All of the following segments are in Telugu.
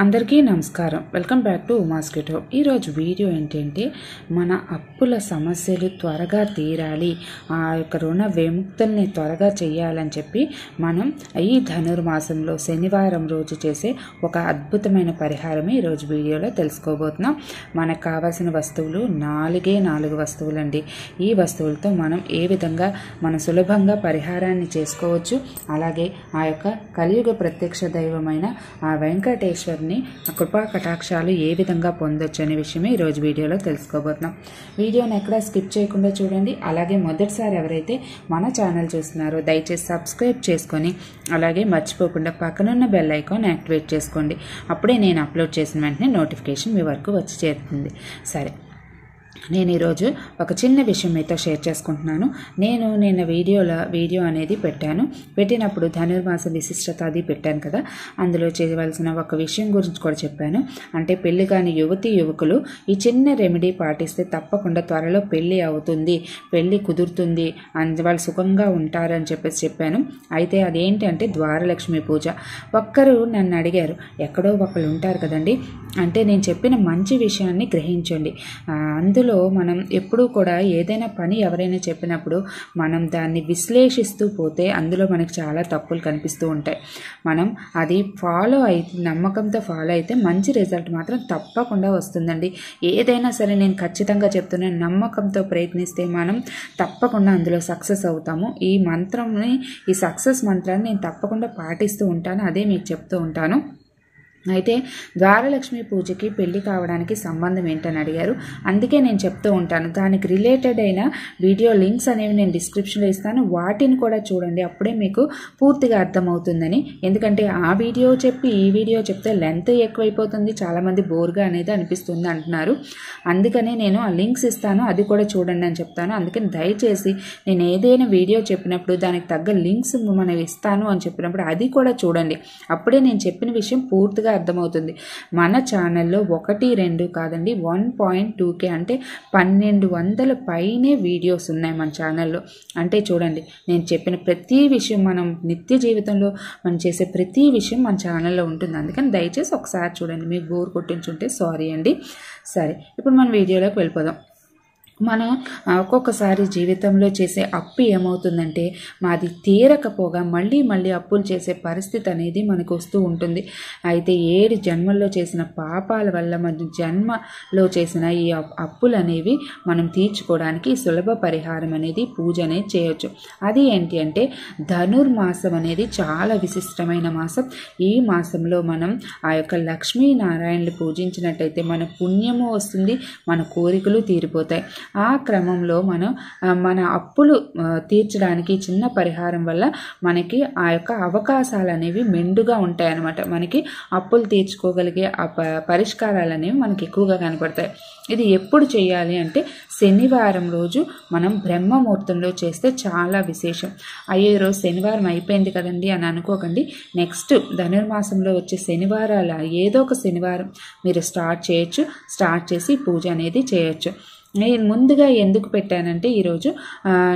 అందరికీ నమస్కారం. వెల్కమ్ బ్యాక్ టు ఉమాస్కెట్ హోప్ ఈరోజు వీడియో ఏంటంటే మన అప్పుల సమస్యలు త్వరగా తీరాలి ఆ యొక్క రుణ విముక్తుల్ని త్వరగా చేయాలని చెప్పి మనం ఈ ధనుర్మాసంలో శనివారం రోజు చేసే ఒక అద్భుతమైన పరిహారమే ఈరోజు వీడియోలో తెలుసుకోబోతున్నాం. మనకు కావాల్సిన వస్తువులు నాలుగే నాలుగు వస్తువులండి. ఈ వస్తువులతో మనం ఏ విధంగా మనం సులభంగా పరిహారాన్ని చేసుకోవచ్చు. అలాగే ఆ యొక్క కలియుగ ప్రత్యక్ష దైవమైన ఆ వెంకటేశ్వరుని కృపా కటాక్షాలు ఏ విధంగా పొందొచ్చు అనే విషయమే ఈరోజు వీడియోలో తెలుసుకోబోతున్నాం. వీడియోని ఎక్కడ స్కిప్ చేయకుండా చూడండి. అలాగే మొదటిసారి ఎవరైతే మన ఛానల్ చూస్తున్నారో దయచేసి సబ్స్క్రైబ్ చేసుకొని అలాగే మర్చిపోకుండా పక్కనున్న బెల్ ఐకాన్ యాక్టివేట్ చేసుకోండి. అప్పుడే నేను అప్లోడ్ చేసిన వెంటనే నోటిఫికేషన్ మీ వరకు వచ్చి చేరుతుంది. సరే. నేను ఈరోజు ఒక చిన్న విషయం మీతో షేర్ చేసుకుంటున్నాను. నేను నిన్న వీడియోలో వీడియో అనేది పెట్టాను. పెట్టినప్పుడు ధనుర్మాస విశిష్టత అది పెట్టాను కదా. అందులో చేయవలసిన ఒక విషయం గురించి కూడా చెప్పాను. అంటే పెళ్ళి కాని యువతి యువకులు ఈ చిన్న రెమెడీ పాటిస్తే తప్పకుండా త్వరలో పెళ్ళి అవుతుంది పెళ్ళి కుదురుతుంది అందు వాళ్ళు సుఖంగా ఉంటారని చెప్పేసి చెప్పాను. అయితే అదేంటి అంటే ద్వారలక్ష్మి పూజ. ఒక్కరు నన్ను అడిగారు ఎక్కడో ఒకళ్ళు ఉంటారు కదండి? అంటే నేను చెప్పిన మంచి విషయాన్ని గ్రహించండి. అందరూ అందులో మనం ఎప్పుడూ కూడా ఏదైనా పని ఎవరైనా చెప్పినప్పుడు మనం దాన్ని విశ్లేషిస్తూ పోతే అందులో మనకి చాలా తప్పులు కనిపిస్తూ ఉంటాయి. మనం అది ఫాలో అయితే నమ్మకంతో ఫాలో అయితే మంచి రిజల్ట్ మాత్రం తప్పకుండా వస్తుందండి. ఏదైనా సరే నేను ఖచ్చితంగా చెప్తున్న నమ్మకంతో ప్రయత్నిస్తే మనం తప్పకుండా అందులో సక్సెస్ అవుతాము. ఈ మంత్రంని ఈ సక్సెస్ మంత్రాన్ని నేను తప్పకుండా పాటిస్తూ ఉంటాను. అదే మీకు చెప్తూ ఉంటాను. అయితే ద్వారలక్ష్మి పూజకి పెళ్ళి కావడానికి సంబంధం ఏంటని అడిగారు. అందుకే నేను చెప్తూ ఉంటాను. దానికి రిలేటెడ్ అయిన వీడియో లింక్స్ అనేవి నేను డిస్క్రిప్షన్లో ఇస్తాను. వాటిని కూడా చూడండి. అప్పుడే మీకు పూర్తిగా అర్థమవుతుందని. ఎందుకంటే ఆ వీడియో చెప్పి ఈ వీడియో చెప్తే లెంత్ ఎక్కువైపోతుంది. చాలామంది బోర్గా అనేది అనిపిస్తుంది అంటున్నారు. అందుకనే నేను ఆ లింక్స్ ఇస్తాను. అది కూడా చూడండి అని చెప్తాను. అందుకని దయచేసి నేను ఏదైనా వీడియో చెప్పినప్పుడు దానికి తగ్గ లింక్స్ మనం ఇస్తాను అని చెప్పినప్పుడు అది కూడా చూడండి. అప్పుడే నేను చెప్పిన విషయం పూర్తిగా అర్థమవుతుంది. మన ఛానల్లో ఒకటి రెండు కాదండి వన్ పాయింట్ టూకే అంటే పన్నెండు వందల పైనే వీడియోస్ ఉన్నాయి మన ఛానల్లో. అంటే చూడండి నేను చెప్పిన ప్రతి విషయం మనం నిత్య జీవితంలో మనం చేసే ప్రతి విషయం మన ఛానల్లో ఉంటుంది. అందుకని దయచేసి ఒకసారి చూడండి మీకు బోర్ కొట్టించుంటే సారీ అండి. సరే ఇప్పుడు మన వీడియోలోకి వెళ్ళిపోదాం. మనం ఒక్కొక్కసారి జీవితంలో చేసే అప్పు ఏమవుతుందంటే మాది తీరకపోగా మళ్ళీ మళ్ళీ అప్పులు చేసే పరిస్థితి అనేది మనకు వస్తూ ఉంటుంది. అయితే ఏడు జన్మల్లో చేసిన పాపాల వల్ల మన జన్మలో చేసిన ఈ అప్- అప్పులు అనేవి మనం తీర్చుకోవడానికి సులభ పరిహారం అనేది పూజ అనేది చేయొచ్చు. అది ఏంటి అంటే ధనుర్మాసం అనేది చాలా విశిష్టమైన మాసం. ఈ మాసంలో మనం ఆ యొక్క లక్ష్మీనారాయణలు పూజించినట్టయితే మన పుణ్యము వస్తుంది మన కోరికలు తీరిపోతాయి. ఆ క్రమంలో మనం మన అప్పులు తీర్చడానికి చిన్న పరిహారం వల్ల మనకి ఆ యొక్క అవకాశాలు అనేవి మెండుగా ఉంటాయన్నమాట. మనకి అప్పులు తీర్చుకోగలిగే ఆ ప- పరిష్కారాలు అనేవి మనకి ఎక్కువగా కనపడతాయి. ఇది ఎప్పుడు చేయాలి అంటే శనివారం రోజు మనం బ్రహ్మముహూర్తంలో చేస్తే చాలా విశేషం. అయ్యో రోజు శనివారం అయిపోయింది కదండి అని అనుకోకండి. నెక్స్ట్ ధనుర్మాసంలో వచ్చే శనివారాల ఏదో ఒక శనివారం మీరు స్టార్ట్ చేయొచ్చు. స్టార్ట్ చేసి పూజ అనేది చేయొచ్చు. నేను ముందుగా ఎందుకు పెట్టానంటే ఈరోజు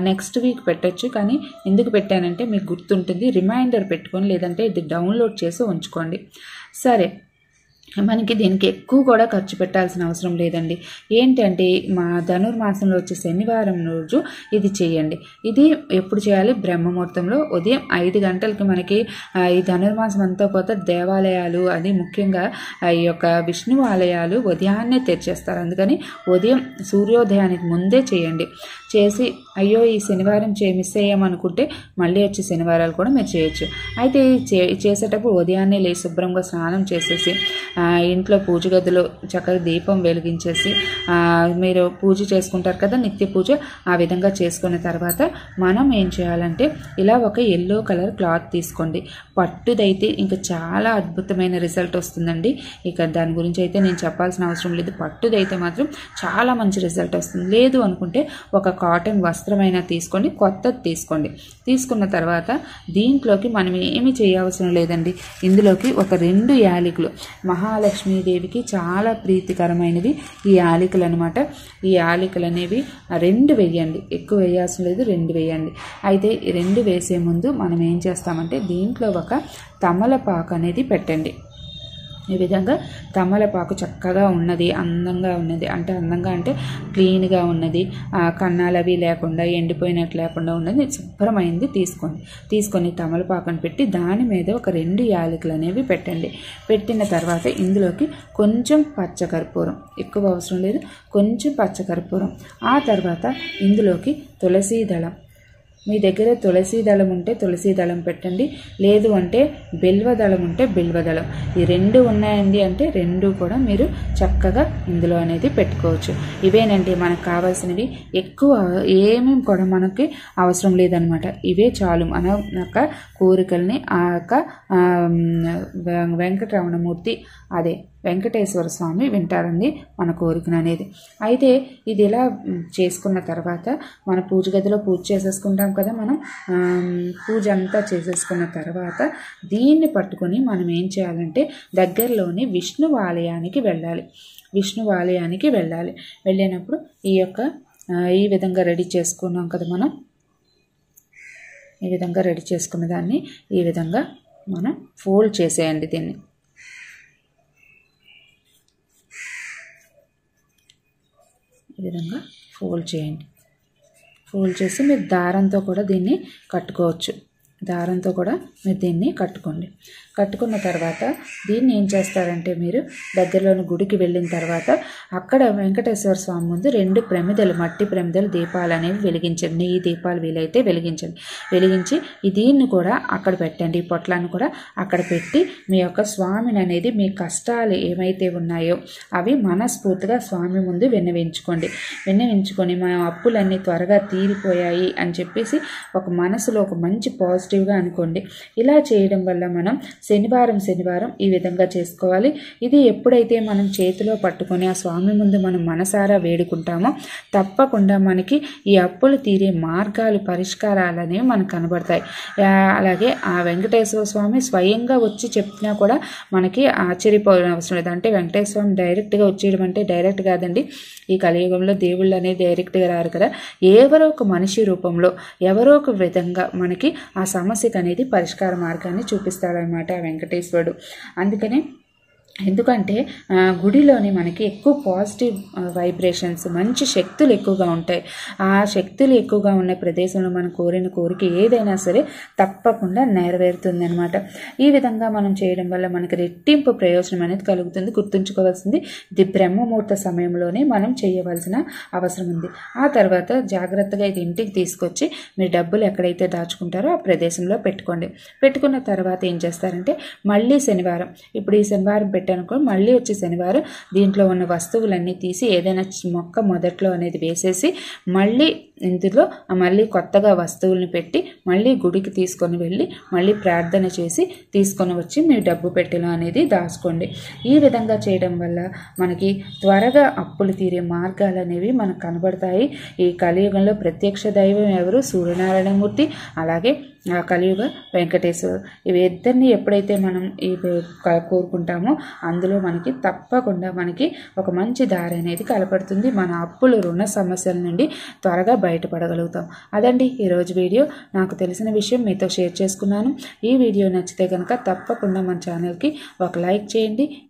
నెక్స్ట్ వీక్ పెట్టొచ్చు. కానీ ఎందుకు పెట్టానంటే మీకు గుర్తుంటుంది రిమైండర్ పెట్టుకొని లేదంటే ఇది డౌన్లోడ్ చేసి ఉంచుకోండి. సరే మనకి దీనికి ఎక్కువ కూడా ఖర్చు పెట్టాల్సిన అవసరం లేదండి. ఏంటంటే మా ధనుర్మాసంలో వచ్చే శనివారం రోజు ఇది చేయండి. ఇది ఎప్పుడు చేయాలి? బ్రహ్మముహూర్తంలో ఉదయం ఐదు గంటలకి మనకి ఈ ధనుర్మాసం అంతా పోతే దేవాలయాలు అది ముఖ్యంగా ఈ యొక్క విష్ణు ఆలయాలు ఉదయాన్నే తెరిచేస్తారు. అందుకని ఉదయం సూర్యోదయానికి ముందే చేయండి. చేసి అయ్యో ఈ శనివారం చే మిస్ అయ్యామనుకుంటే మళ్ళీ వచ్చే శనివారాలు కూడా మీరు చేయొచ్చు. అయితే చే చేసేటప్పుడు ఉదయాన్నే లేచి శుభ్రంగా స్నానం చేసేసి ఇంట్లో పూజ గదిలో చక్కగా దీపం వెలిగించేసి మీరు పూజ చేసుకుంటారు కదా నిత్య పూజ ఆ విధంగా చేసుకున్న తర్వాత మనం ఏం చేయాలంటే ఇలా ఒక ఎల్లో కలర్ క్లాత్ తీసుకోండి. పట్టుదైతే ఇంకా చాలా అద్భుతమైన రిజల్ట్ వస్తుందండి. ఇక దాని గురించి అయితే నేను చెప్పాల్సిన అవసరం లేదు. పట్టుదైతే మాత్రం చాలా మంచి రిజల్ట్ వస్తుంది. లేదు అనుకుంటే ఒక కాటన్ వస్త్రమైనా తీసుకోండి కొత్తది తీసుకోండి. తీసుకున్న తర్వాత దీంట్లోకి మనం ఏమి చేయవసరం లేదండి. ఇందులోకి ఒక రెండు యాలకులు. మహాలక్ష్మీదేవికి చాలా ప్రీతికరమైనవి ఈ ఆలికలు అనమాట ఈ యాలకులు అనేవి రెండు వేయండి ఎక్కువ వేయాల్సిన లేదు రెండు వేయండి అయితే రెండు వేసే ముందు మనం ఏం చేస్తామంటే దీంట్లో ఒక తమలపాకు అనేది పెట్టండి. ఈ విధంగా తమలపాకు చక్కగా ఉన్నది అందంగా ఉన్నది. అంటే అందంగా అంటే క్లీన్గా ఉన్నది. కన్నాలవి కన్నాలు అవి లేకుండా ఎండిపోయినట్టు లేకుండా ఉన్నది. శుభ్రమైంది తీసుకోండి. తీసుకొని తమలపాకును పెట్టి దాని మీద ఒక రెండు యాలకులు అనేవి పెట్టండి. పెట్టిన తర్వాత ఇందులోకి కొంచెం పచ్చకర్పూరం. ఎక్కువ అవసరం లేదు. కొంచెం పచ్చకర్పూరం. ఆ తర్వాత ఇందులోకి తులసీ దళం. మీ దగ్గర తులసి దళం ఉంటే తులసీ దళం పెట్టండి. లేదు అంటే బిల్వ దళం ఉంటే బిల్వ దళం. ఈ రెండు ఉన్నాయండి అంటే రెండు కూడా మీరు చక్కగా ఇందులో అనేది పెట్టుకోవచ్చు. ఇవేనండి మనకు కావాల్సినవి. ఎక్కువ ఏమేమి కూడా మనకి అవసరం లేదనమాట ఇవే చాలు. మన యొక్క కోరికల్ని ఆ యొక్క వెంకటరమణమూర్తి అదే వెంకటేశ్వర స్వామి వింటారండి మన కోరికను అనేది. అయితే ఇది ఇలా చేసుకున్న తర్వాత మన పూజ గదిలో పూజ చేసేసుకుంటాం కదా మనం పూజ అంతా చేసేసుకున్న తర్వాత దీన్ని పట్టుకొని మనం ఏం చేయాలంటే దగ్గరలోని విష్ణు ఆలయానికి వెళ్ళాలి. విష్ణు ఆలయానికి వెళ్ళాలి. వెళ్ళినప్పుడు ఈ యొక్క ఈ విధంగా రెడీ చేసుకున్నాం కదా మనం. ఈ విధంగా రెడీ చేసుకున్న దాన్ని ఈ విధంగా మనం ఫోల్డ్ చేసేయండి దీన్ని. ఈ విధంగా ఫోల్డ్ చేయండి. ఫోల్డ్ చేసి మీరు దారంతో కూడా దీన్ని కట్టుకోవచ్చు. దారంతో కూడా మీరు దీన్ని కట్టుకోండి. కట్టుకున్న తర్వాత దీన్ని ఏం చేస్తారంటే మీరు దగ్గరలోని గుడికి వెళ్ళిన తర్వాత అక్కడ వెంకటేశ్వర స్వామి ముందు రెండు ప్రమిదలు మట్టి ప్రమిదలు దీపాలు అనేవి వెలిగించండి. నెయ్యి దీపాలు వీలైతే వెలిగించండి. వెలిగించి దీన్ని కూడా అక్కడ పెట్టండి. ఈ పొట్లాన్ని కూడా అక్కడ పెట్టి మీ యొక్క స్వామిని అనేది మీ కష్టాలు ఏమైతే ఉన్నాయో అవి మనస్ఫూర్తిగా స్వామి ముందు విన్నవించుకోండి. విన్నవించుకొని మా అప్పులన్నీ త్వరగా తీరిపోయాయి అని చెప్పేసి ఒక మనసులో ఒక మంచి పాజిటివ్ పాజిటివ్గా అనుకోండి. ఇలా చేయడం వల్ల మనం శనివారం శనివారం ఈ విధంగా చేసుకోవాలి. ఇది ఎప్పుడైతే మనం చేతిలో పట్టుకొని ఆ స్వామి ముందు మనం మనసారా వేడుకుంటామో తప్పకుండా మనకి ఈ అప్పులు తీరే మార్గాలు పరిష్కారాలు అనేవి మనకు కనబడతాయి. అలాగే ఆ వెంకటేశ్వర స్వామి స్వయంగా వచ్చి చెప్పినా కూడా మనకి ఆశ్చర్యపోవడం అవసరం లేదు. అంటే వెంకటేశ్వర స్వామి డైరెక్ట్గా వచ్చేయడం అంటే డైరెక్ట్ కాదండి. ఈ కలియుగంలో దేవుళ్ళు అనేది డైరెక్ట్గా రారు కదా. ఎవరో ఒక మనిషి రూపంలో ఎవరో ఒక విధంగా మనకి ఆ సమస్యకు అనేది పరిష్కార మార్గాన్ని చూపిస్తాడనమాట ఆ వెంకటేశ్వరుడు. అందుకనే ఎందుకంటే గుడిలోని మనకి ఎక్కువ పాజిటివ్ వైబ్రేషన్స్ మంచి శక్తులు ఎక్కువగా ఉంటాయి. ఆ శక్తులు ఎక్కువగా ఉన్న ప్రదేశంలో మనం కోరిన కోరిక ఏదైనా సరే తప్పకుండా నెరవేరుతుంది అనమాట ఈ విధంగా మనం చేయడం వల్ల మనకి రెట్టింపు ప్రయోజనం అనేది కలుగుతుంది. గుర్తుంచుకోవాల్సింది ఇది బ్రహ్మముహూర్త సమయంలోనే మనం చేయవలసిన అవసరం ఉంది. ఆ తర్వాత జాగ్రత్తగా ఇది ఇంటికి తీసుకొచ్చి మీరు డబ్బులు ఎక్కడైతే దాచుకుంటారో ఆ ప్రదేశంలో పెట్టుకోండి. పెట్టుకున్న తర్వాత ఏం చేస్తారంటే మళ్ళీ శనివారం. ఇప్పుడు ఈ శనివారం పెట్టానుకో మళ్ళీ వచ్చే శనివారం దీంట్లో ఉన్న వస్తువులన్నీ తీసి ఏదైనా మొక్క మొదట్లో అనేది వేసేసి మళ్ళీ ఇందులో మళ్ళీ కొత్తగా వస్తువులను పెట్టి మళ్ళీ గుడికి తీసుకొని వెళ్ళి మళ్ళీ ప్రార్థన చేసి తీసుకొని వచ్చి మీ డబ్బు పెట్టెలో అనేది దాచుకోండి. ఈ విధంగా చేయడం వల్ల మనకి త్వరగా అప్పులు తీరే మార్గాలు అనేవి మనకు కనబడతాయి. ఈ కలియుగంలో ప్రత్యక్ష దైవం ఎవరు? సూర్యనారాయణమూర్తి అలాగే ఆ కలియుగ వెంకటేశ్వరు ఇవి ఇద్దరిని ఎప్పుడైతే మనం ఈ కోరుకుంటామో అందులో మనకి తప్పకుండా మనకి ఒక మంచి దారి అనేది కలపడుతుంది. మన అప్పులు రుణ సమస్యల నుండి త్వరగా బయటపడగలుగుతాం. అదండి ఈరోజు వీడియో. నాకు తెలిసిన విషయం మీతో షేర్ చేసుకున్నాను. ఈ వీడియో నచ్చితే కనుక తప్పకుండా మన ఛానల్కి ఒక లైక్ చేయండి.